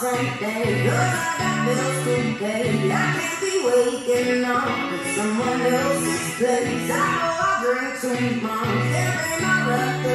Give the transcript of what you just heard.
day. Cause I got bills to pay. I can't be waking up at someone else's place. I know I drink too much. There ain't my records,